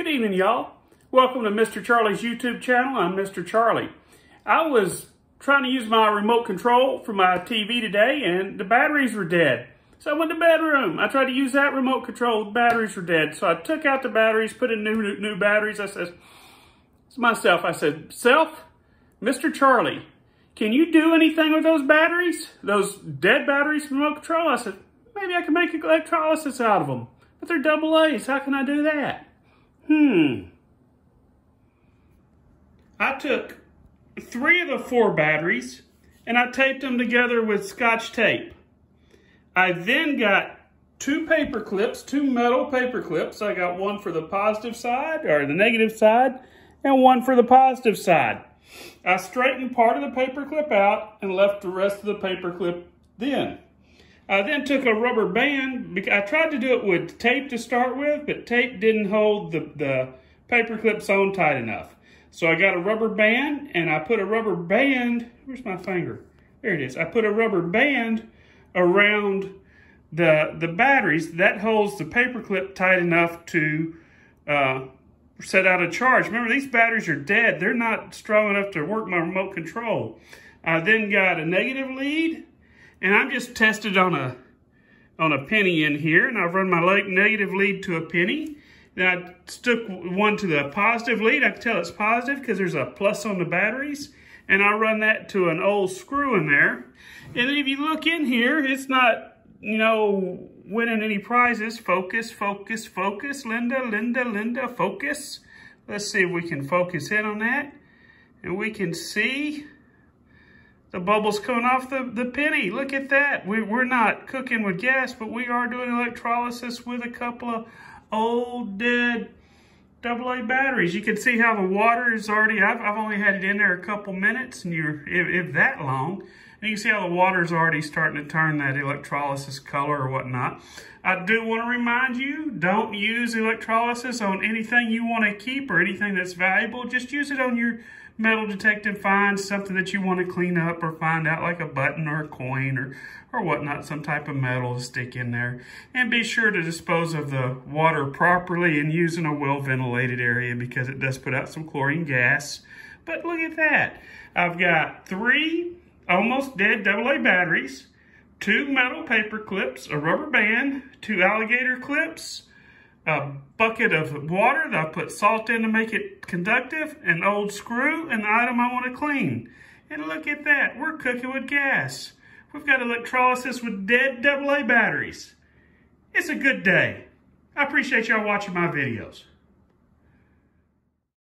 Good evening, y'all. Welcome to Mr. Charlie's YouTube channel. I'm Mr. Charlie. I was trying to use my remote control for my TV today, and the batteries were dead. So I went to the bedroom. I tried to use that remote control. The batteries were dead. So I took out the batteries, put in new, new, new batteries. I said to myself, I said, Self, Mr. Charlie, can you do anything with those batteries? Those dead batteries from remote control? I said, maybe I can make electrolysis out of them. But they're double A's. How can I do that? Hmm. I took three of the four batteries and I taped them together with scotch tape. I then got two paper clips, two metal paper clips. I got one for the positive side or the negative side and one for the positive side. I straightened part of the paper clip out and left the rest of the paper clip in. I then took a rubber band. I tried to do it with tape to start with, but tape didn't hold the, the paper clips on tight enough. So I got a rubber band and I put a rubber band, where's my finger? There it is. I put a rubber band around the, the batteries. That holds the paper clip tight enough to uh, set out a charge. Remember, these batteries are dead. They're not strong enough to work my remote control. I then got a negative lead and I'm just tested on a on a penny in here, and I've run my negative lead to a penny. Then I stuck one to the positive lead. I can tell it's positive because there's a plus on the batteries. And I run that to an old screw in there. And then if you look in here, it's not, you know, winning any prizes. Focus, focus, focus. Linda, Linda, Linda, focus. Let's see if we can focus in on that. And we can see the bubbles coming off the, the penny. Look at that. We, we're not cooking with gas, but we are doing electrolysis with a couple of old dead AA batteries. You can see how the water is already, I've, I've only had it in there a couple minutes, and you're, if, if that long, and you can see how the water is already starting to turn that electrolysis color or whatnot. I do want to remind you, don't use electrolysis on anything you want to keep or anything that's valuable. Just use it on your metal detecting finds, something that you want to clean up or find out like a button or a coin or, or whatnot, some type of metal to stick in there. And be sure to dispose of the water properly and use in a well-ventilated area because it does put out some chlorine gas. But look at that. I've got three almost dead AA batteries, two metal paper clips, a rubber band, two alligator clips, a bucket of water that I put salt in to make it conductive, an old screw, and the item I want to clean. And look at that, we're cooking with gas. We've got electrolysis with dead AA batteries. It's a good day. I appreciate y'all watching my videos.